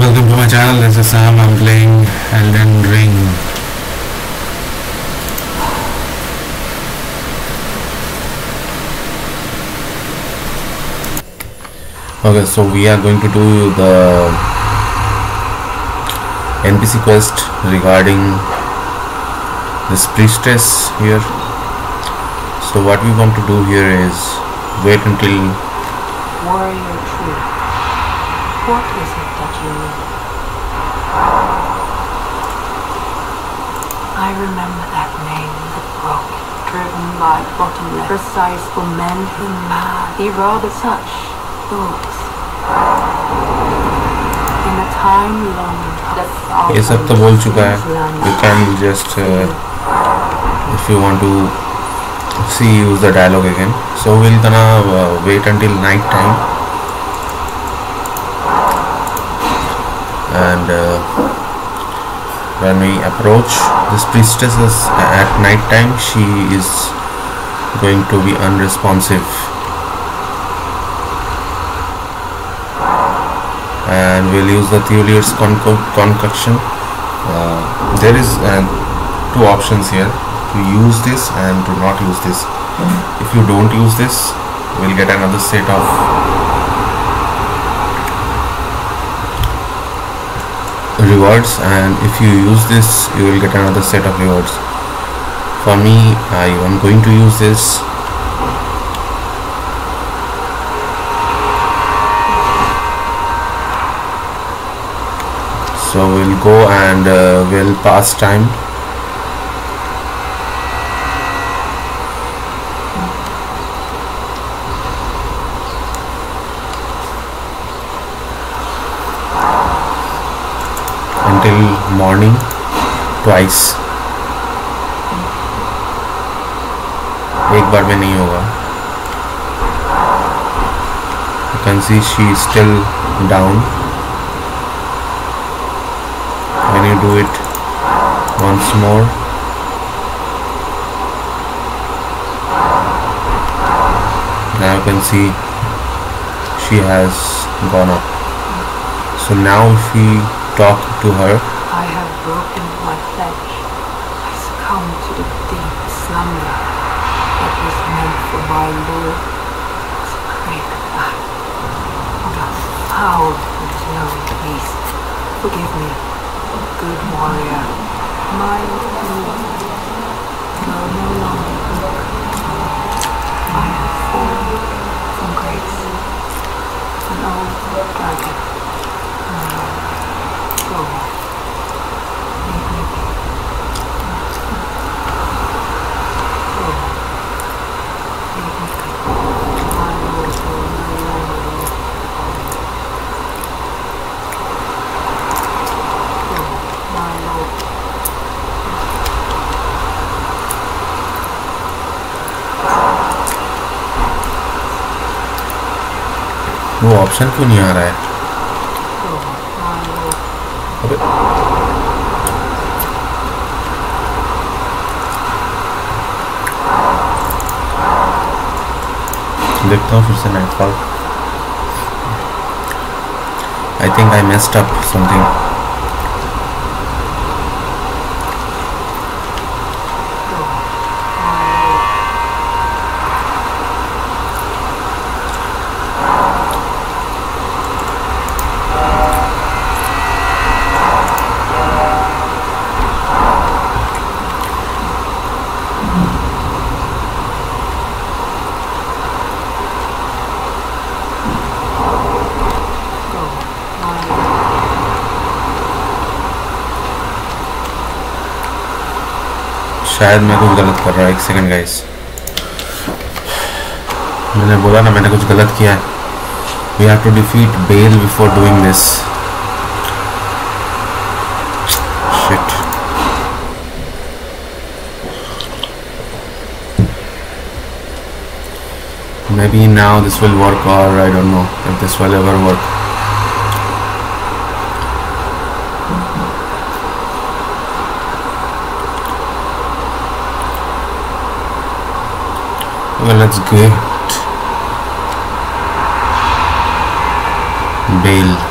Welcome to my channel, this is Sam, I'm playing Elden Ring. Okay, so we are going to do the NPC quest regarding this priestess here. So what we want to do here is wait until Warrior true. What is it that you need? I remember that name, the broken, driven by bottomless, precise for men who mad. He rather such thoughts. In a time long that ये सब तो बोल चुका है you can just uh, if you want to see use the dialogue again so we'll gonna uh, wait until night time and uh, when we approach this priestess is at night time she is going to be unresponsive and we'll use the Thiollier's conco- concoction. Uh, there is uh, two options here to use this and to not use this. If you don't use this, we'll get another set of rewards and if you use this you will get another set of rewards. For me I am going to use this. So we'll go and uh, we'll pass time until morning twice एक बार में नहीं होगा you can see she is still down when you do it once more now you can see she has gone up so now if we talk to her I have broken my pledge. I succumb to the deep slumber that was meant for my lord. It's a great fact. The foul and snowy beast. Forgive me, good warrior. My lord. No, no longer. I have fallen from grace. An old dragon. वो option क्यों नहीं आ रहा है. अबे। देखता हूँ फिर से नेटफॉल I think I messed up something शायद मैं कुछ गलत कर रहा हूँ। एक सेकंड गाइस मैंने बोला ना, मैंने कुछ गलत किया है। We have to defeat Bell before doing this maybe now this will work or I don't know if this will ever work. Well let's get Bayle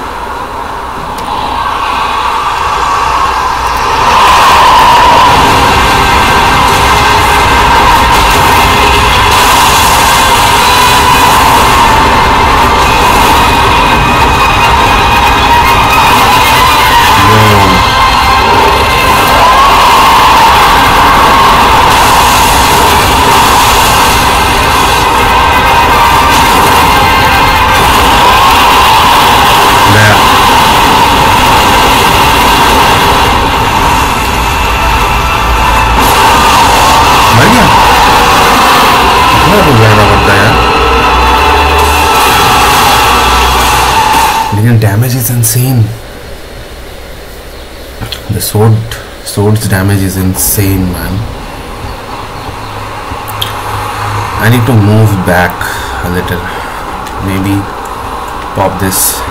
is insane. The sword sword's damage is insane, man. I need to move back a little. Maybe pop this.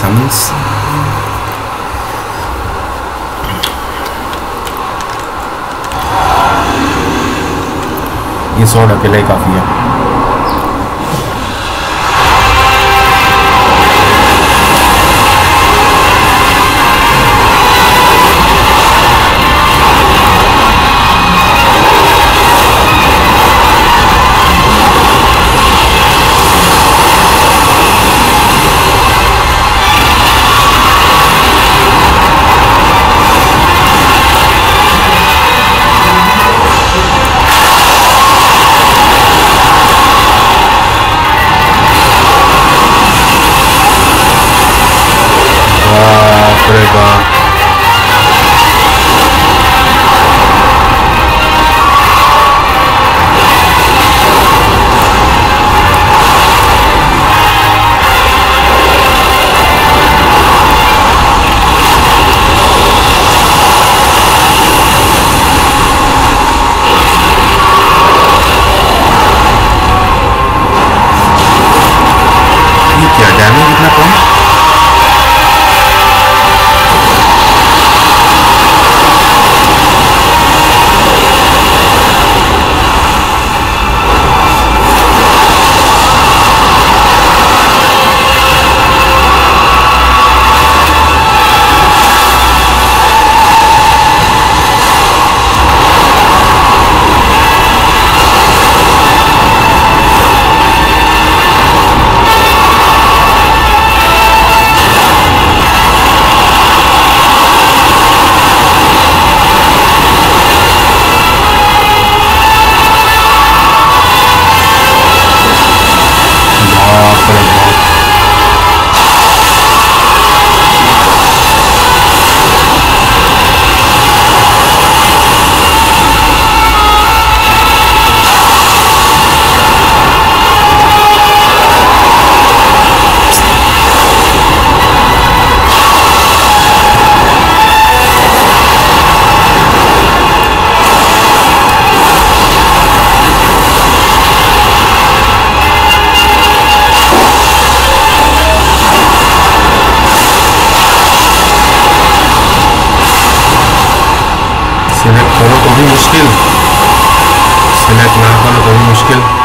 summons. ये sword अकेला ही काफी है मुश्किल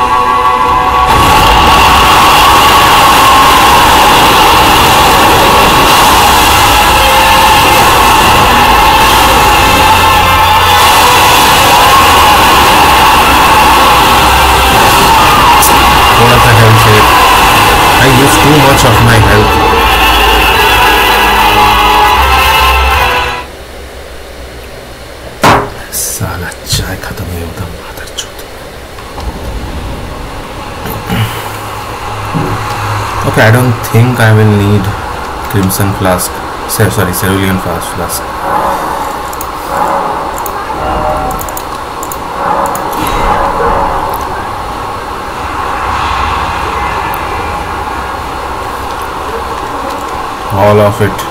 I don't think I will need Crimson Flask. Sorry, Cerulean Flask. flask. all of it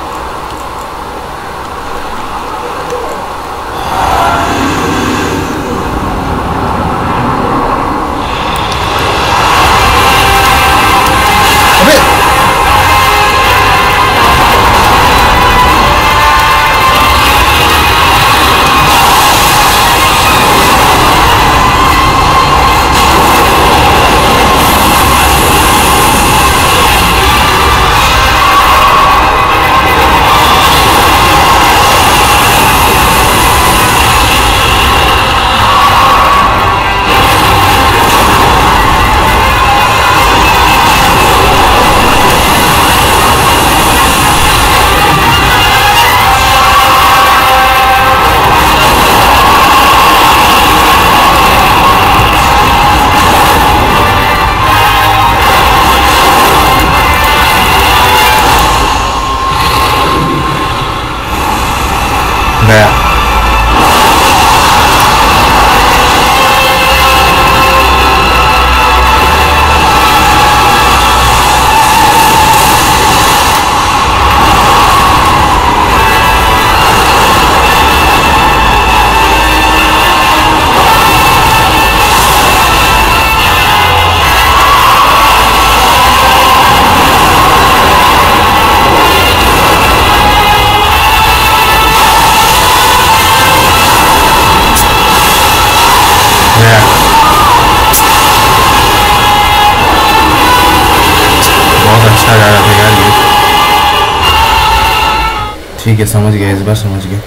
ठीक है, समझ गया, इस बार समझ गया।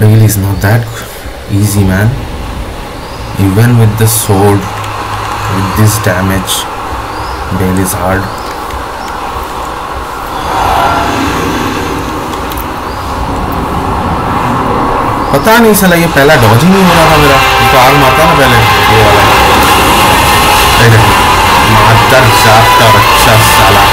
Deal is not that easy man even with the sold with this damage Dell is hard पता नहीं चला ये पहला डॉज ही नहीं हो रहा था मेरा। तो आग मारता ना पहले। ये वाला। मातर जात का बच्चा साला।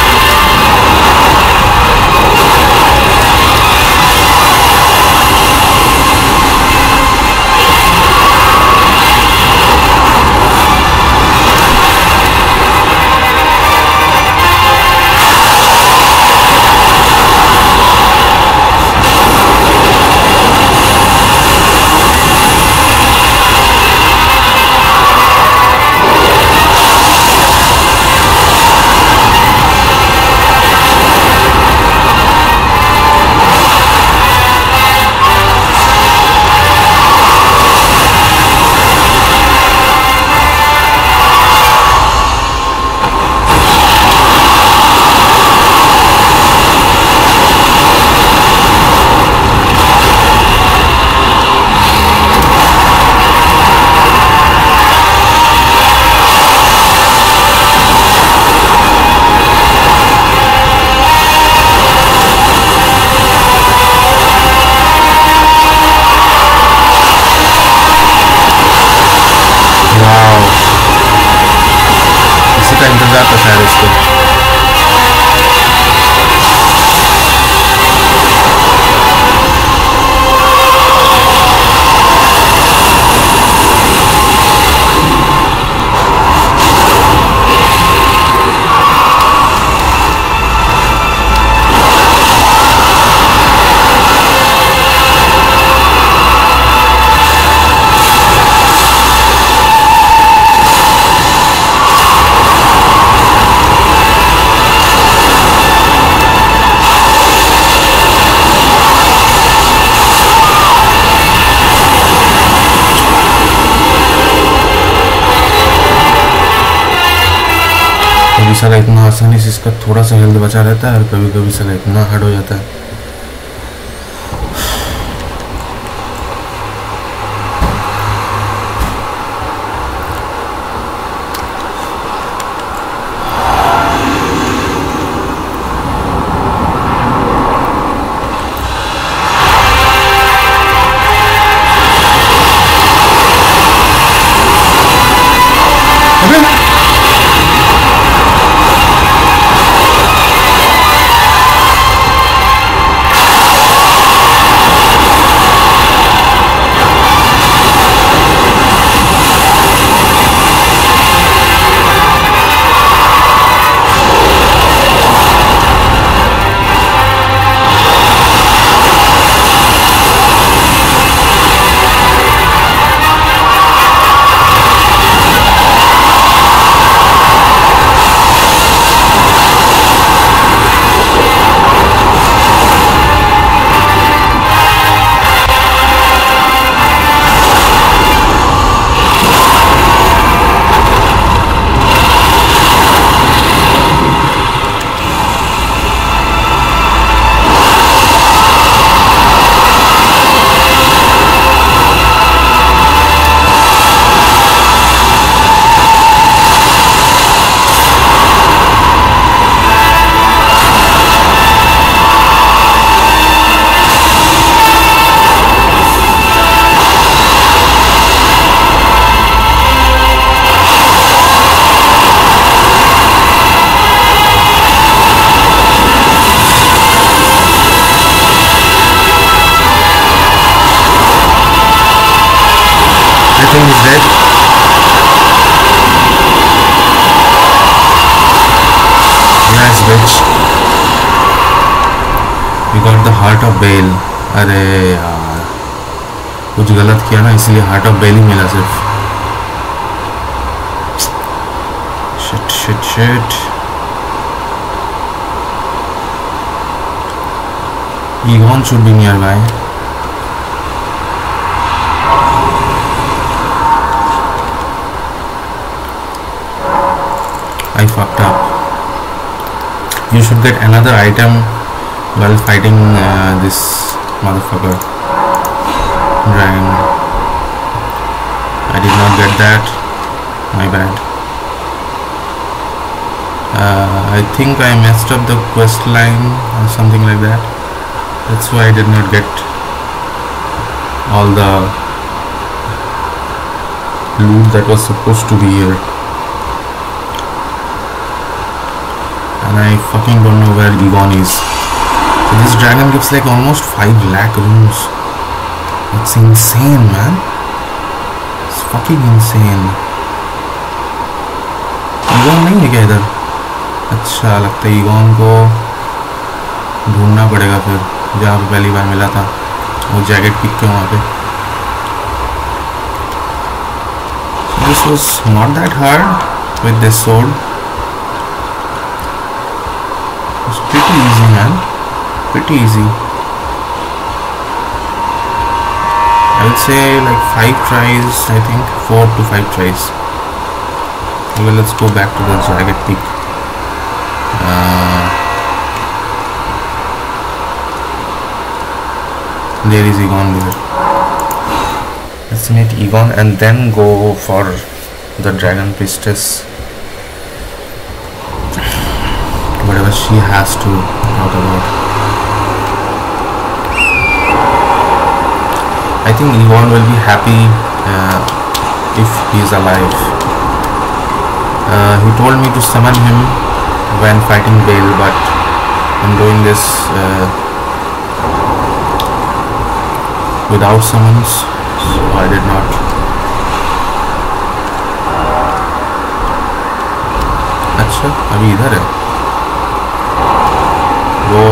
साला इतना आसानी से इसका थोड़ा सा हेल्थ बचा रहता है और कभी कभी साला इतना हार्ड हो जाता है। हार्ट ऑफ़ बेल अरे यार, कुछ गलत किया ना, इसलिए हार्ट ऑफ़ बेल ही मिला सिर्फ़। Shit shit shit Egon should be nearby I fucked up you should get another item while fighting uh, this motherfucker. Dragon. I did not get that. My bad. Uh, I think I messed up the quest line or something like that. That's why I did not get all the loot that was supposed to be here. And I fucking don't know where Igon is. So this dragon gives like almost 5 lakh rooms. It's insane man. It's fucking insane. Egon नहीं है क्या इधर अच्छा लगता है ईगोन को ढूंढना पड़ेगा फिर जहाँ पे पहली बार मिला था वो जैकेट पिक के वहाँ पे this was not that hard with this sword it's pretty easy man pretty easy. I would say like five tries I think four to five tries. Well let's go back to the jagged peak. Uh, there is Igon there let's meet Igon and then go for the dragon priestess. Whatever she has to talk about I think Yvonne will be happy uh, if he is alive. Uh, he told me to summon him when fighting Bayle, but I'm doing this uh, without summons, so I did not. अच्छा अभी इधर है वो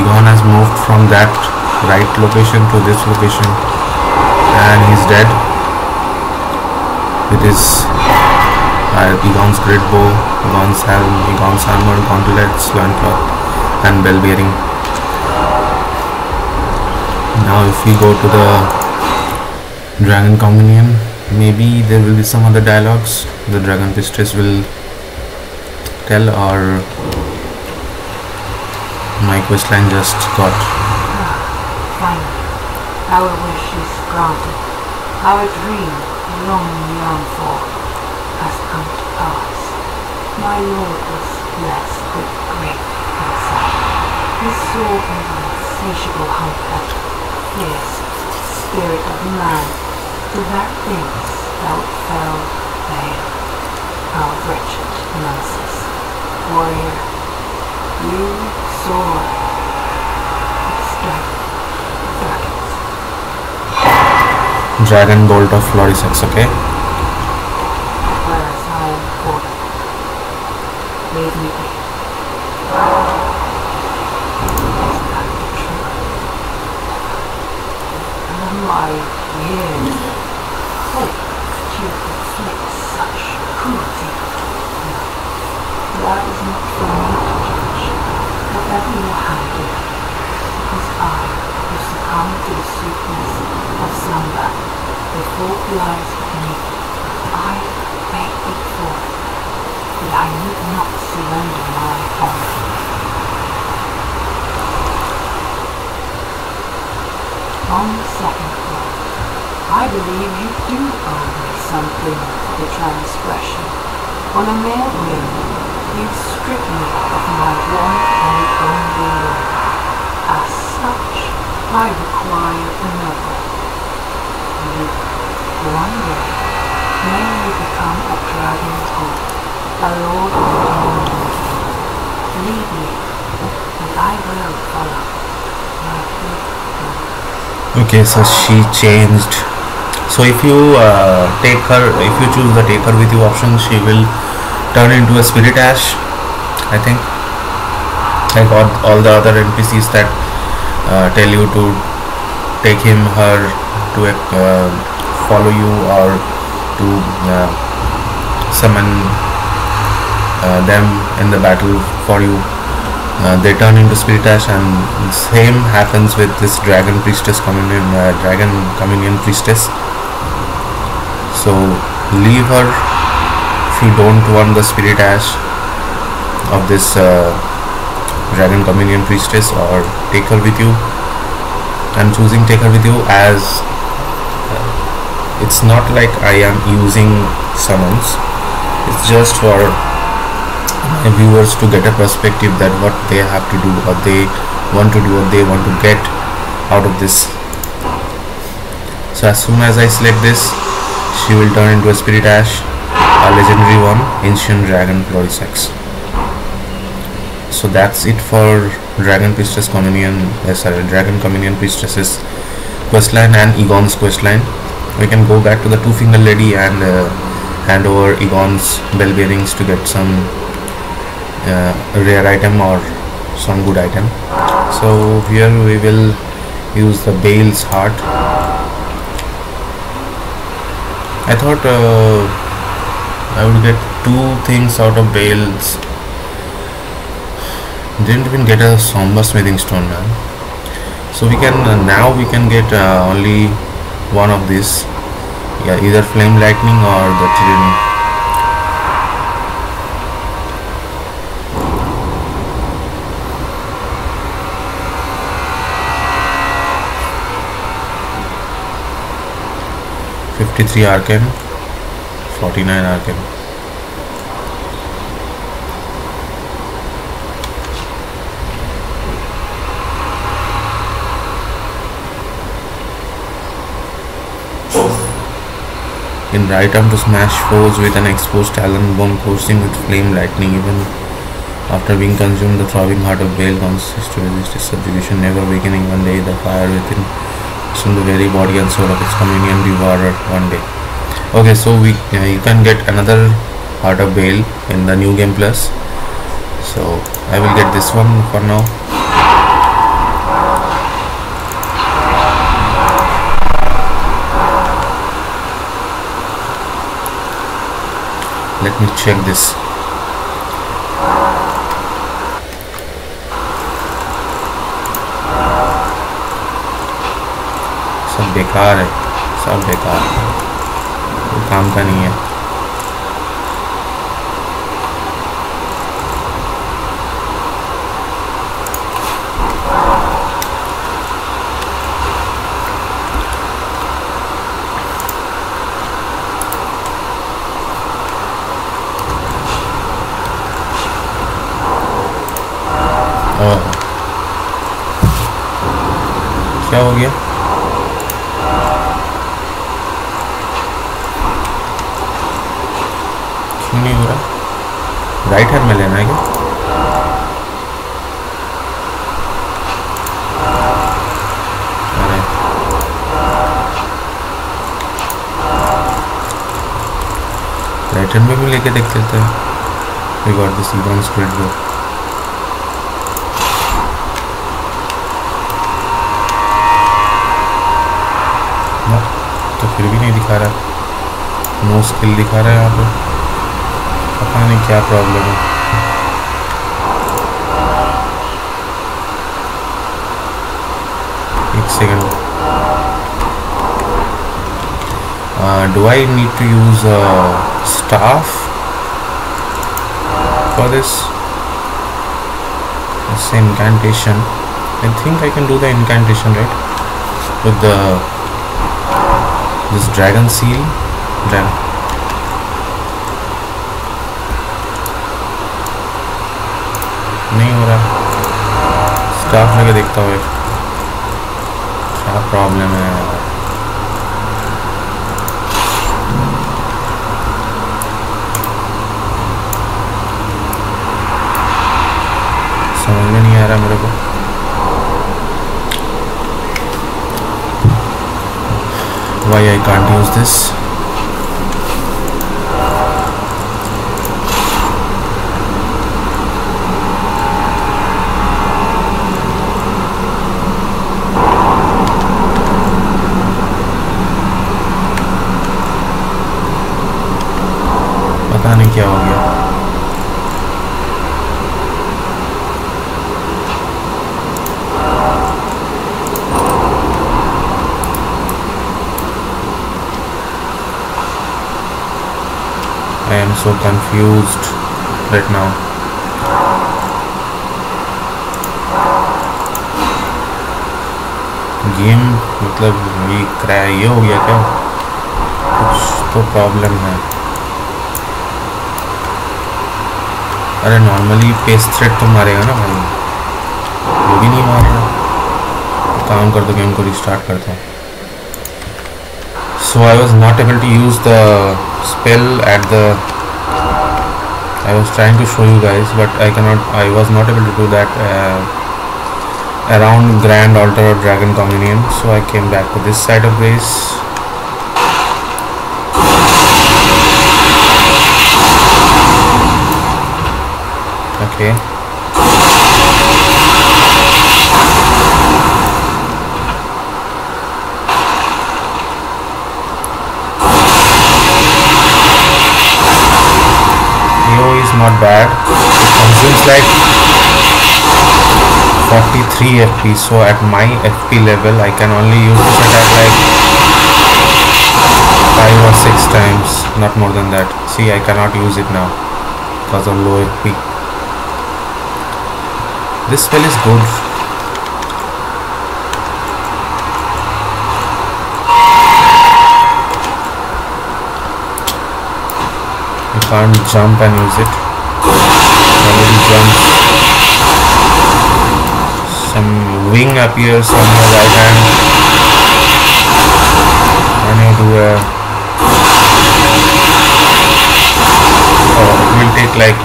Igon has moved from that right location to this location. And he's dead. It is uh, Igon's great bow, Igon's helm, Igon's armor, gauntlets, loincloth and bell bearing. Now if we go to the dragon communion maybe there will be some other dialogues. The dragon priestess will tell or my questline just got our wish is granted. Our dream, long yearned for, has come to pass. My lord was blessed with great insight. His saw an insatiable hunger, fierce spirit of man, to that things thou fell fail. Our wretched nemesis, warrior, you soar, strike dragons. Dragon bolt of Florissax okay? Whereas Hope the it lies beneath, I for it, that I need not surrender my honor. On the second thought, I believe you do owe me something for the transgression. On a mere whim, you strip me of my one and only love. As such, I require another. One day, may you become a dragon's hope, a lord of the world. Lead me, and I will follow. Okay so she changed so if you uh, take her if you choose the take her with you option she will turn into a spirit ash I think like all, all the other NPCs that uh, tell you to take him her to uh, follow you or to uh, summon uh, them in the battle for you. Uh, they turn into spirit ash and same happens with this dragon priestess communion uh, dragon communion priestess. So leave her if you don't want the spirit ash of this uh, dragon communion priestess or take her with you. I'm choosing take her with you as it's not like I am using summons. It's just for my viewers to get a perspective that what they have to do what they want to do what they want to get out of this. So as soon as I select this she will turn into a spirit ash a legendary one ancient dragon Florissax so that's it for dragon priestess communion uh, sorry dragon communion priestesses questline and Igon's questline we can go back to the two finger lady and uh, hand over Igon's bell bearings to get some uh, rare item or some good item. So here we will use the Bayle's heart. I thought uh, I would get two things out of Bayle's. Didn't even get a somber smithing stone man. So we can uh, now we can get uh, only one of these yeah either flame lightning or the tyranny Fifty-three arcane, forty-nine arcane. In right arm to smash foes with an exposed talon bone coursing with flame lightning even after being consumed the throbbing heart of Bayle consists to resist its subjugation never awakening one day the fire within from the very body and soul of its communion devourer one day. Okay so we uh, you can get another heart of Bayle in the new game plus. So I will get this one for now let me check this. सब बेकार है सब बेकार है। काम का नहीं है ओह, क्या हो गया क्यों नहीं हो रहा राइट हैंड में लेना है क्या अरे राइट हैंड में भी लेके देख लेते हैं। Got this Egon Spirit Bow. तो फिर भी नहीं दिखा रहा। नो स्किल दिखा रहा है यहाँ पे। पता नहीं क्या प्रॉब्लम है। एक second I need to use a staff? For this this incantation I think I can do the incantation right with the this dragon seal dragon नहीं हो रहा स्टाफ लेके देखता हूँ क्या प्रॉब्लम है रहा मेरे को why I can't use this So confused right now. Game मतलब ये क्रैश ये हो गया क्या? कुछ तो प्रॉब्लम है। अरे नॉर्मली पेस थ्रेड तो मारेगा ना भाई। वो भी नहीं मार रहा काम कर दो गेम को रिस्टार्ट करता हूँ so I was not able to use the spell at the I was trying to show you guys but I cannot I was not able to do that uh, around Grand Altar or Dragon Communion. So I came back to this side of grace okay Neo is not bad. It consumes like 43 FP. So at my FP level, I can only use this attack like five or six times, not more than that. See, I cannot use it now because of low FP. This spell is good. You can't jump and use it. Some wing appears on your right hand. And you do a. Oh, it will take like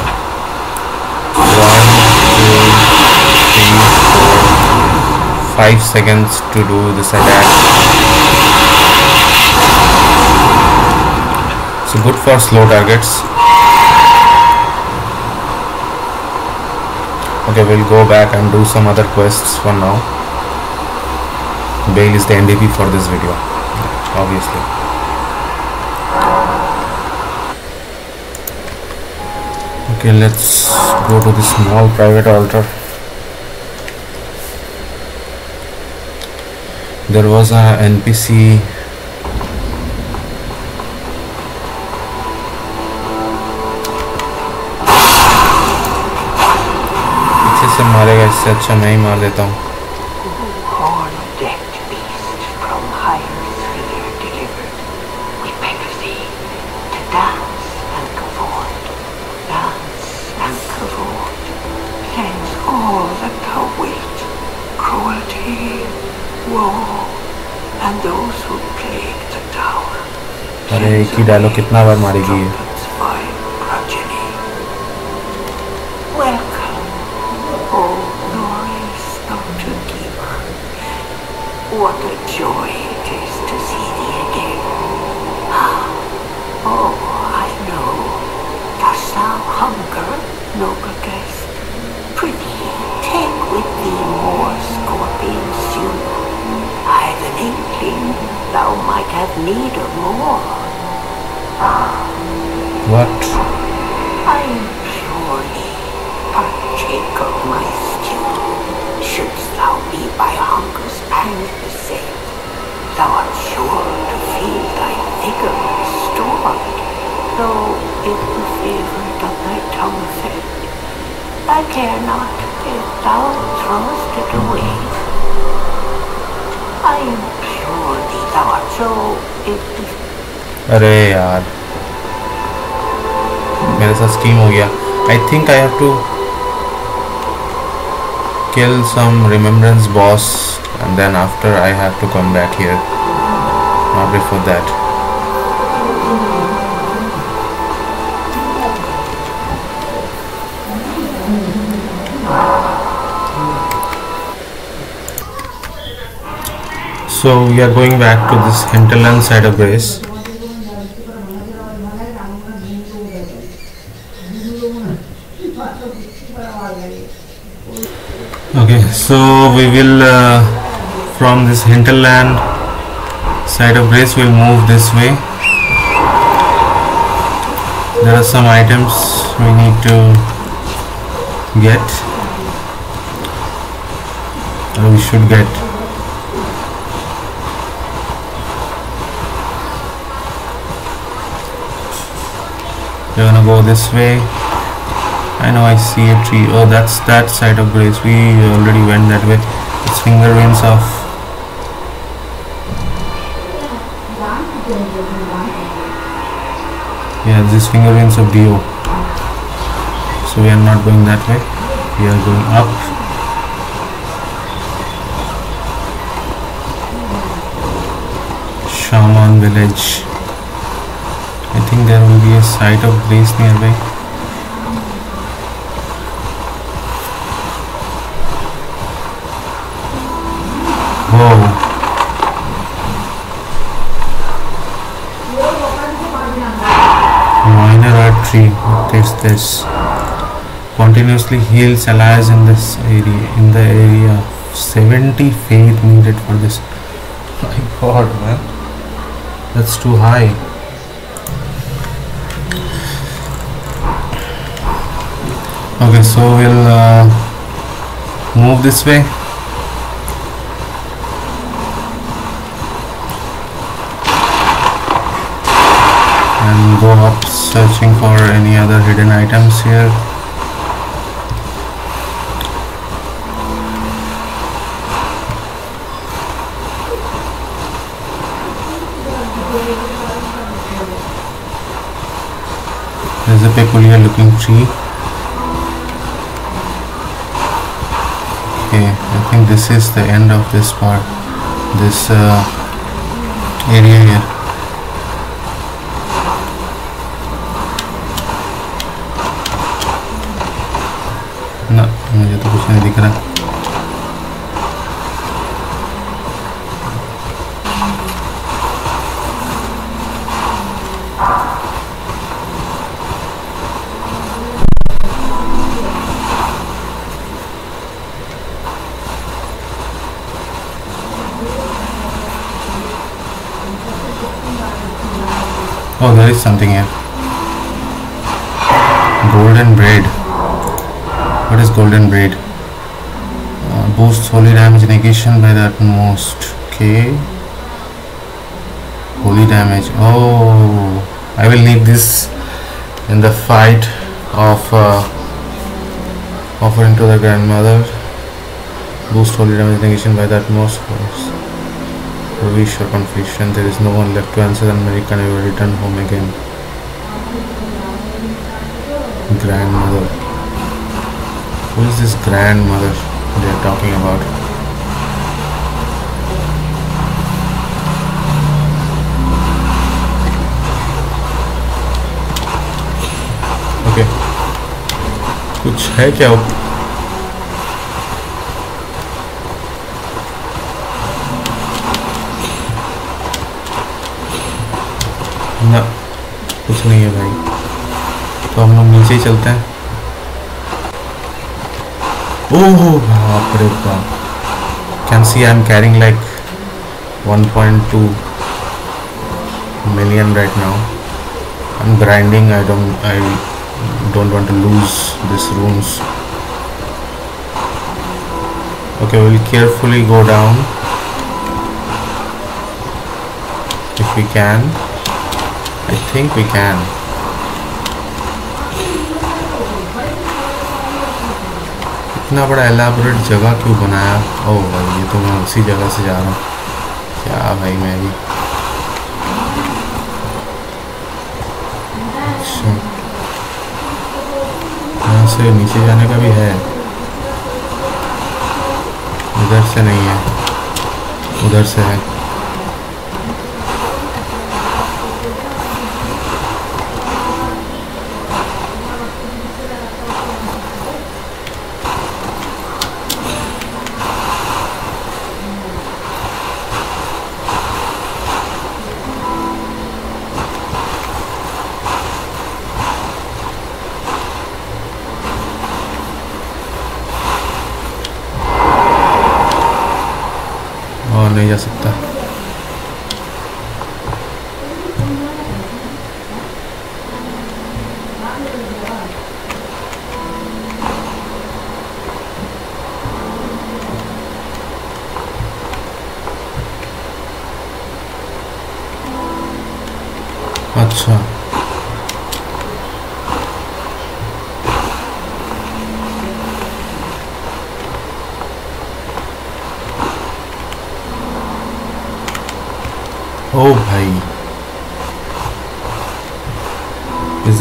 one, two, three, four, five seconds to do this attack. So good for slow targets. Okay, we'll go back and do some other quests for now. Bayle is the NDP for this video, obviously. Okay, let's go to the small private altar. There was a NPC इससे अच्छा मैं ही मार देता हूँ। अरे एक ही dialogue कितना बार मारेगी ये? What? I implore thee, partake of my stew. Shouldst thou be by hunger's pangs beset, thou art sure to feel thy vigor restored. Though if the favourite of thy tongue fed, I care not if thou throwest it away. I implore thee, thou art so if अरे यार मेरे साथ steam हो गया। I think I have kill some remembrance boss and then after I have to come back here. Not before that. So we are going back to this hinterland side of Grace so we will uh, from this hinterland side of Grace we'll move this way. There are some items we need to get or we should get. We're gonna go this way. I know I see a tree. Oh, that's that side of Grace. We already went that way. It's finger winds of. Yeah, this Finger Ruins of Dheo. So we are not going that way. We are going up. Shaman village. I think there will be a site of Grace nearby. Minor Erdtree. This? Continuously heals allies in this area. In the area, 70 faith needed for this. My God, man, that's too high. Okay, so we'll uh, move this way. and go up searching for any other hidden items here. There's a peculiar looking tree. Okay I think this is the end of this part this uh, area here something here. Golden braid. What is golden braid? Uh, boosts holy damage negation by the utmost. Okay. Holy damage. Oh, I will need this in the fight of uh, offering to the grandmother. Boost holy damage negation by the utmost force Wish or confession. There is no one left to answer, and Mary can ever return home again. Grandmother. Who is this grandmother they are talking about? Okay कुछ है क्या कुछ नहीं है भाई। तो हम लोग नीचे चलते हैं। ओहो बाप रे बाप। Can see I am carrying 1.2 million right now. I'm grinding. I don't I don't want to lose these runes. Okay we'll carefully go down if we can. I think we can. इतना बड़ा elaborate जगह क्यों बनाया? ओ भाई ये तो मैं उसी जगह से जा रहा हूँ। क्या भाई मैं भी अच्छा। यहाँ से नीचे जाने का भी है। इधर से नहीं है। उधर से है।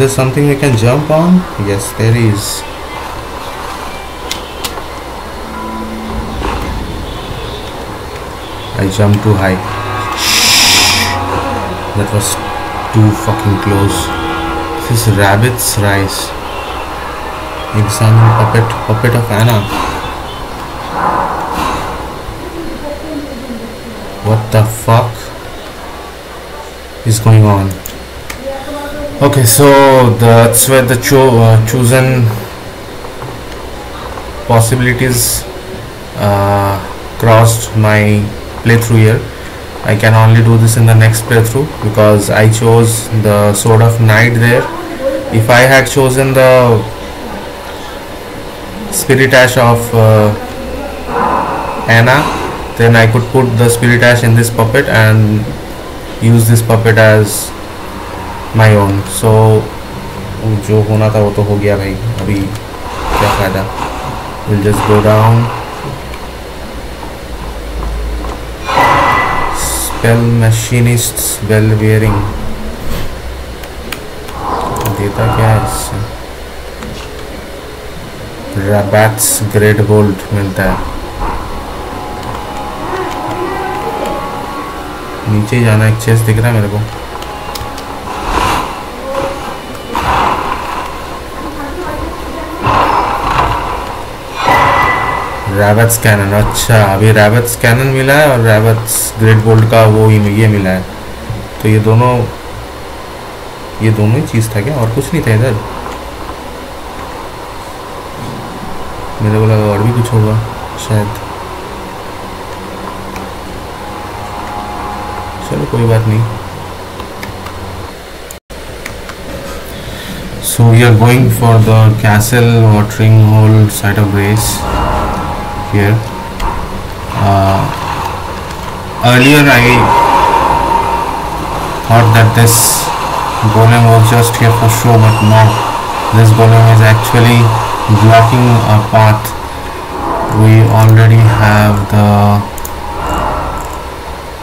There something we can jump on? Yes, there is. I jumped too high. That was too fucking close. This is Rabbath's Rise. Examine puppet, puppet of Anna. What the fuck is going on? Okay, so that's where the cho- uh, chosen possibilities uh, crossed my playthrough here. I can only do this in the next playthrough because I chose the Sword of Night there. If I had chosen the Spirit Ash of uh, Anna, then I could put the Spirit Ash in this puppet and use this puppet as my own. So, जो होना था वो तो हो गया भाई। अभी क्या फ़ायदा? We'll just go down. Spell machinists bell wearing देता क्या है इससे? रैबैट्स ग्रेट गोल्ड मिलता है। नीचे जाना, एक चेस्ट दिख रहा है मेरे को। रैबट्स कैनन अच्छा अभी रैबट्स कैनन मिला है और रैबट्स ग्रेट गोल्ड का वो ये मिला है। तो ये दोनों ये दोनों ही चीज़ था क्या? और कुछ नहीं था इधर? मेरे को लगा और भी कुछ होगा, शायद। चलो, कोई बात नहीं। So, we are going for the castle watering hole site of grace. Here. Uh, earlier I thought that this golem was just here for show but no. This golem is actually blocking a path. We already have the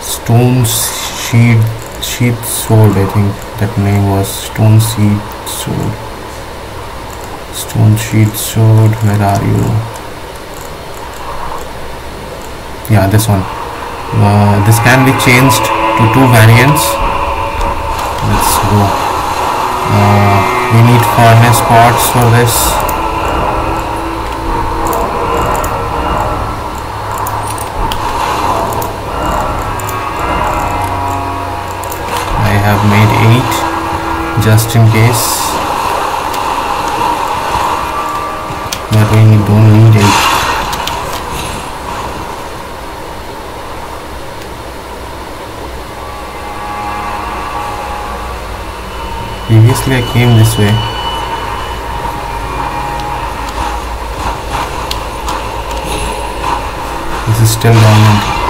stone sheet sheath sword I think that name was. Stone sheet sword. Stone sheet sword where are you yeah this one. Uh, this can be changed to two variants. Let's go. Uh, we need furnace pots for this. I have made eight just in case. But we don't need eight previously I came this way. This is still dormant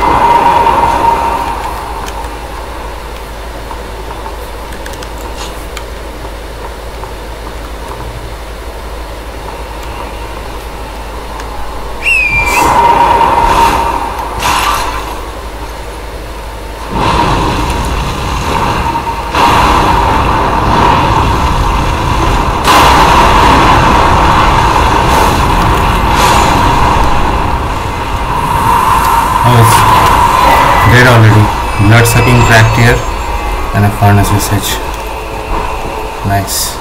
Oh, it's dead already. Blood sucking cracked here and a Furnace Visage. Nice.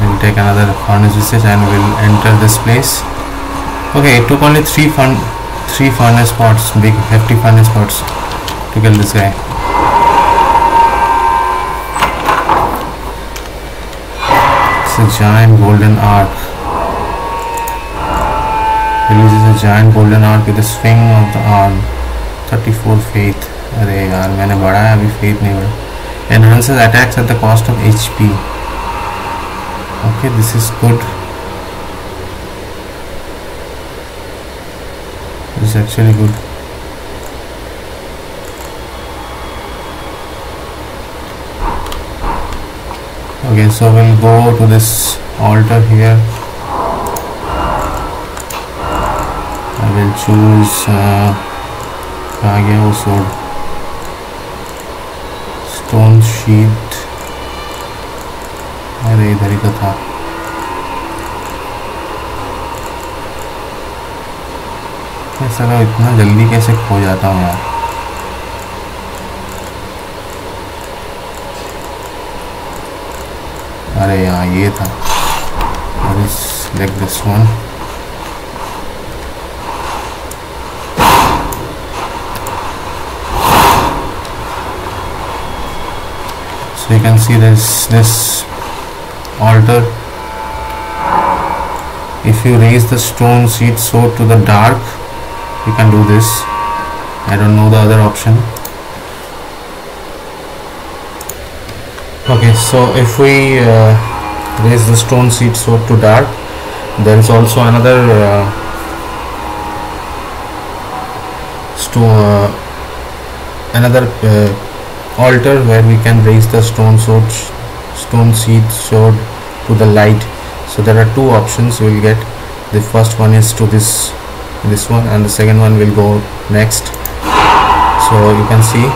We'll take another Furnace Visage and we'll enter this place. Okay, it took only three fun three furnace pots, big hefty furnace pots to kill this guy. It's a giant golden arc. releases a giant golden arc with a swing of the arm 34 faith अरे यार मैंने बढ़ाया अभी faith नहीं बढ़ा enhances attacks at the cost of HP okay this is good this is actually good okay so we'll go to this altar here I will choose uh, कहाँ गया वो sword stone sheet. अरे, इधर ही तो था। ऐसा लगा इतना जल्दी कैसे खो जाता हूँ यार? अरे यहाँ ये था। Select this one? You can see this this altar. If you raise the stone seed so to the dark you can do this. I don't know the other option. Okay so if we uh, raise the stone seed so to dark there is also another uh, sto- uh, another uh, altar where we can raise the stone sword stone seed sword to the light. So there are two options we will get. The first one is to this this one and the second one will go next. So you can see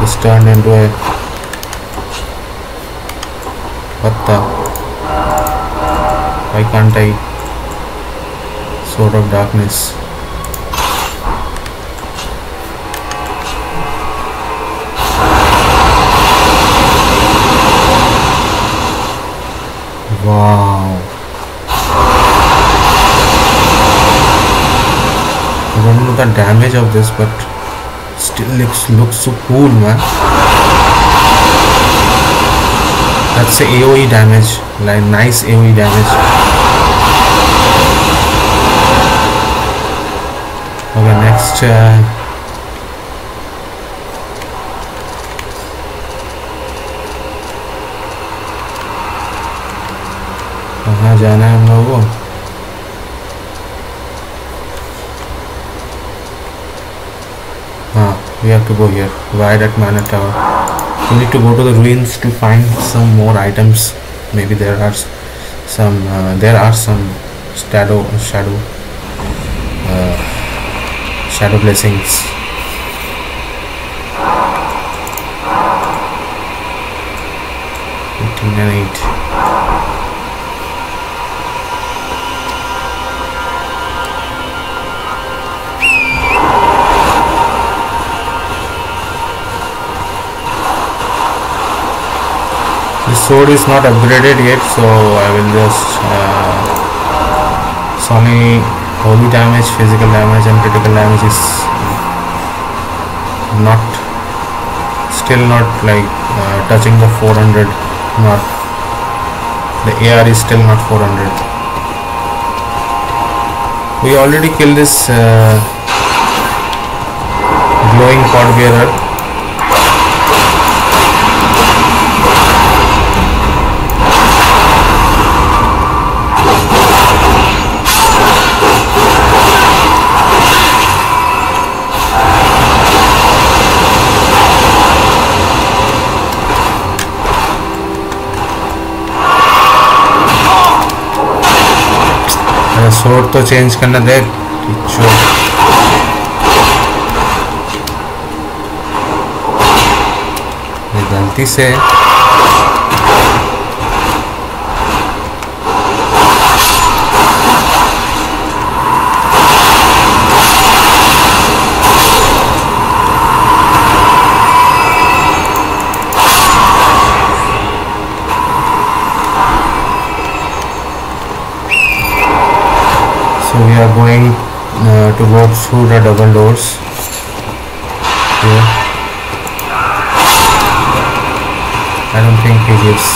this turned into a patta. Why can't I? Sword of darkness the damage of this, but still looks looks so cool, man. That's a AOE damage, like nice AOE damage. Okay, next. Uh, कहाँ जाना है हम लोगों को have to go here. Why that Manor Tower we need to go to the ruins to find some more items. Maybe there are some uh, there are some shadow shadow uh, shadow blessings. Eighteen and eight. Sword is not upgraded yet, so I will just uh, it's only holy damage, physical damage, and critical damage is not still not like uh, touching the 400 not the AR is still not 400 we already killed this uh, glowing pod bearer shot तो change करना दे गलती से we are going uh, to go through the double doors. Here. I don't think he gives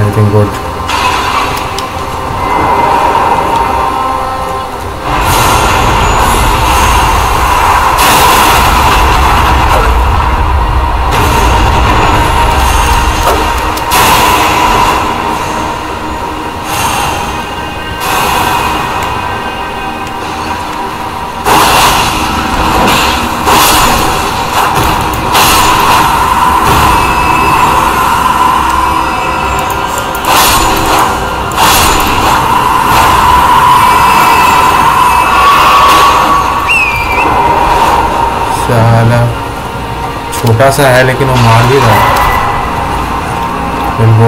anything good. छोटा सा है, लेकिन वो मार भी रहा है। Go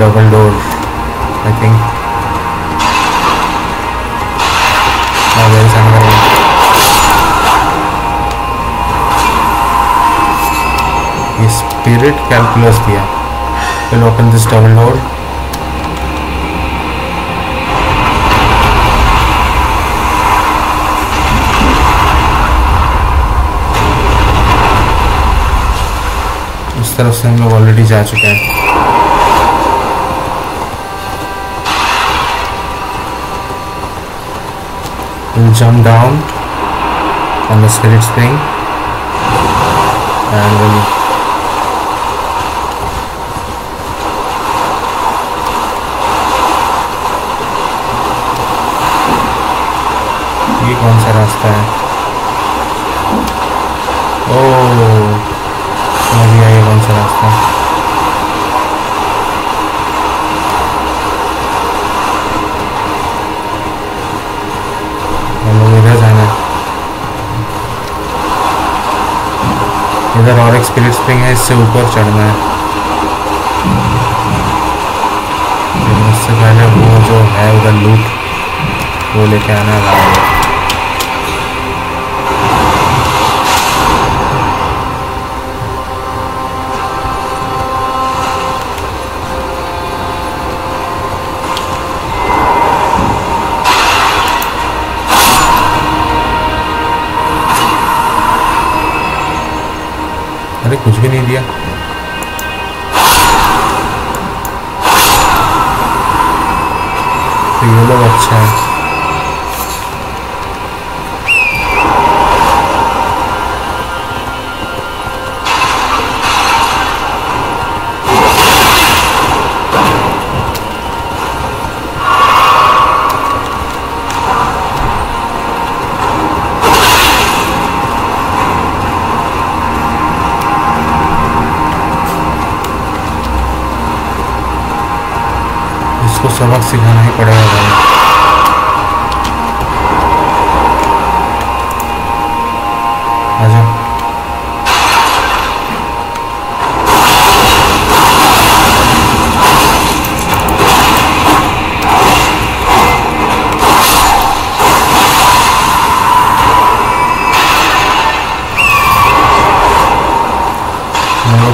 double door I think spirit calculus किया will open this double door तरफ़ से हम लोग ऑलरेडी जा चुके हैं We'll jump down on the spirit spring and we'll ये कौन सा रास्ता है ओह गया ये कौन सा रास्ता इधर इधर और एक स्पिरिट स्प्रिंग है इससे ऊपर चढ़ना है उससे पहले वो जो है उधर लूट वो लेके आना है नहीं दिया तो ये लोग अच्छा है।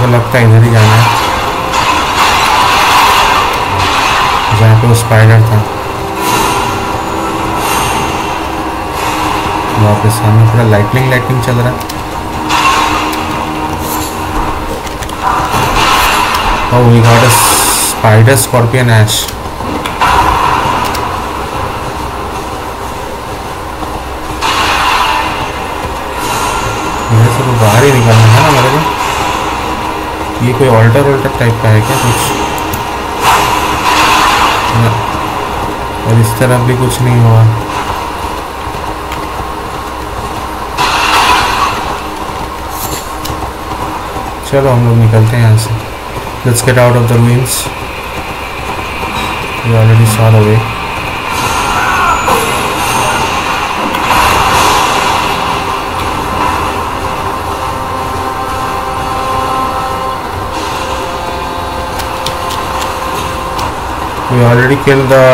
को लगता है इधर ही जाना है। जहाँ पे वो स्पाइडर था। वहाँ पे सामने पूरा लाइटनिंग लाइटनिंग चल रहा है। Oh, we got a spider scorpion ash. इधर से तो बाहर ही निकलना है ना मेरे को। ये कोई ऑल्टर वोल्टर टाइप का है क्या कुछ? और इस तरफ़ भी कुछ नहीं हुआ। चलो हम लोग निकलते हैं यहाँ से। Let's get out of the we already saw the way we already killed the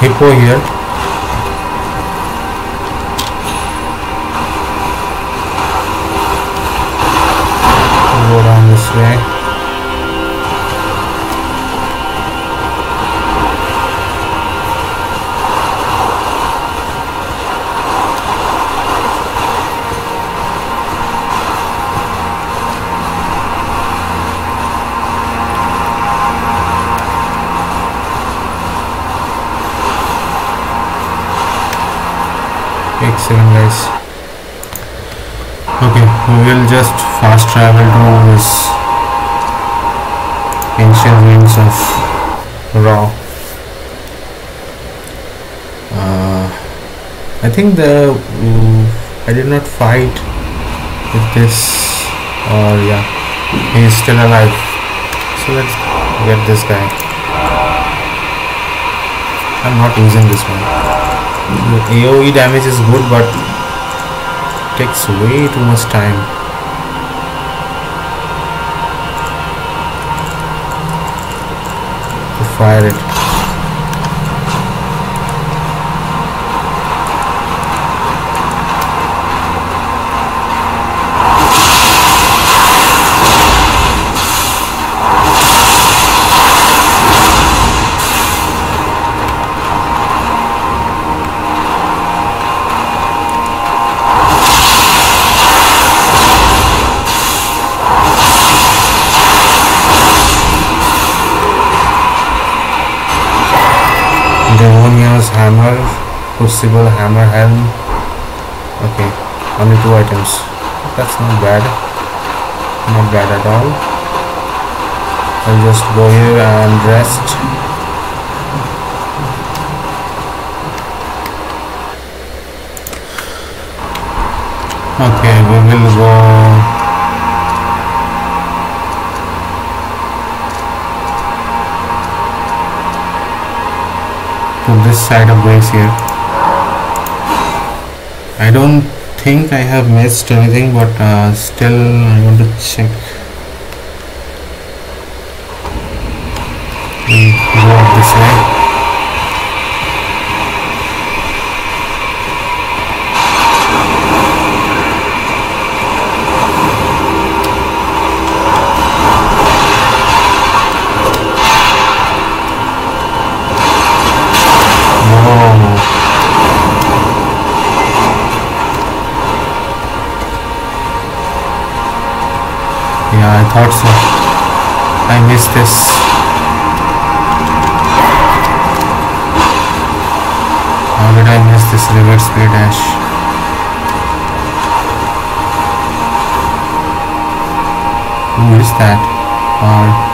hippo here excellent guys okay we will just fast travel to this Ancient Ruins of Rauh uh, I think the mm, I did not fight with this or yeah he is still alive. So let's get this guy. I'm not using this one AoE damage is good but takes way too much time. To fire it crucible hammer helm. Okay, only two items. That's not bad. Not bad at all. I'll just go here and rest. Okay, we will go to this side of base here I don't think I have missed anything but uh, still I want to check. We go this way Yeah, I missed this. How did I miss this reverse speed dash? Who is that? Or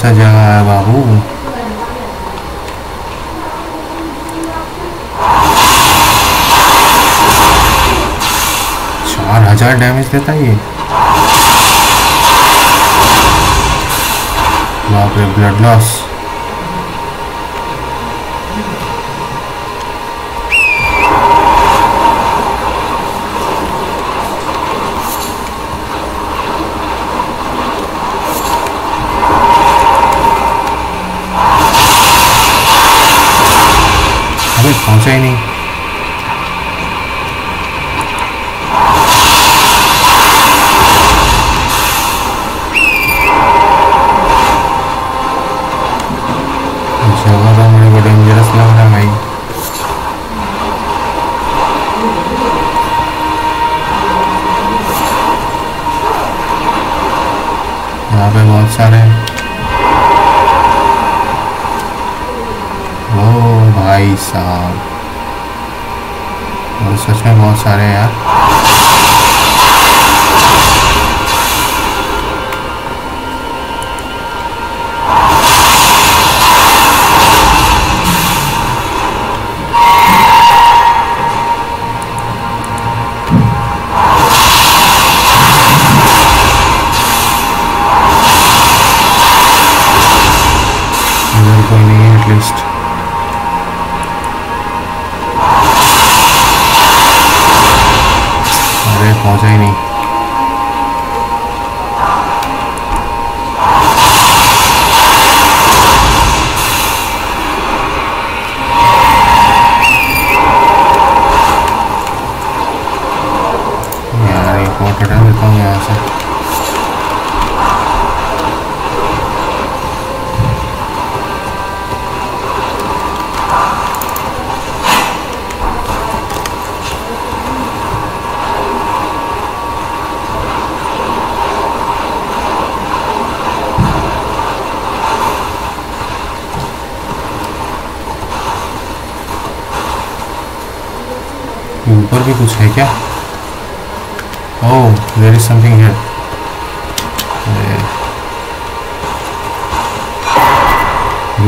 सा जगह है बाबू चार हज़ार damage देता है ये। बाप रे blood loss complaining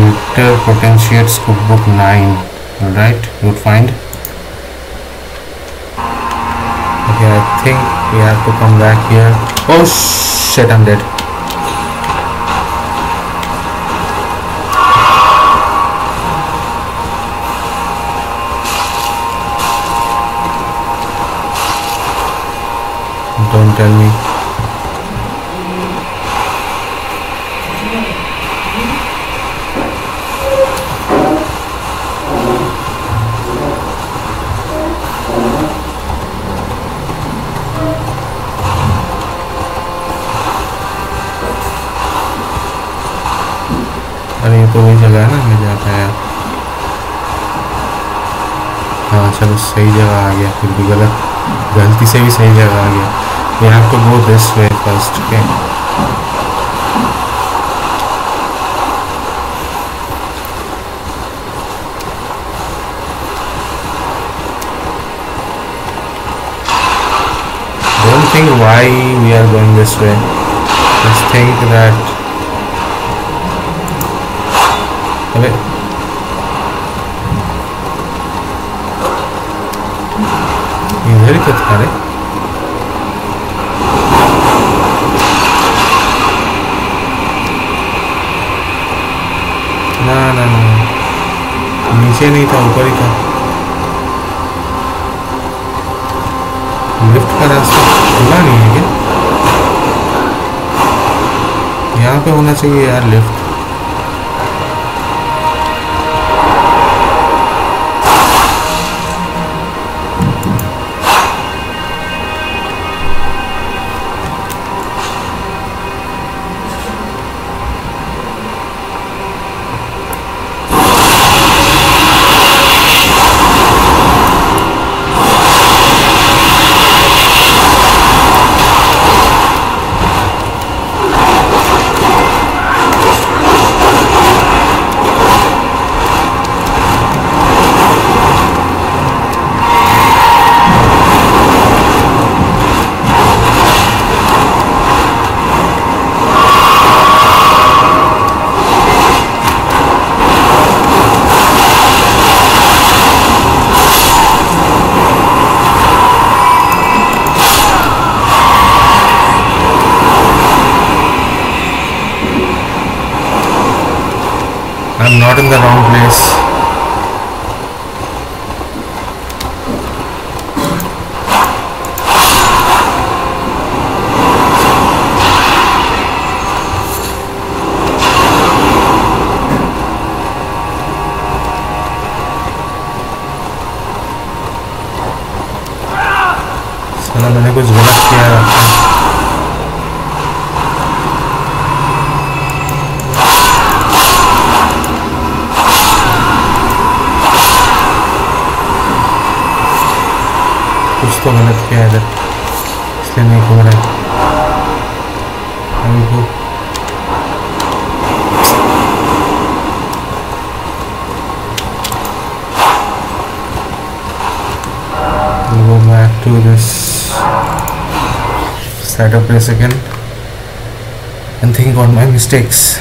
Greater Potentate's cookbook 9 all right you would find. Okay I think we have to come back here. Oh shit I'm dead. Don't tell me चलो सही जगह आ गया फिर भी गलत गलती से भी सही जगह आ गया we have to go way first okay Don't think why we are going this way. Just think that था रे ना ना ना नीचे नहीं था ऊपर ही था लिफ्ट का रास्ता खुला नहीं है क्या यहाँ पे होना चाहिए यार lift place again and think on my mistakes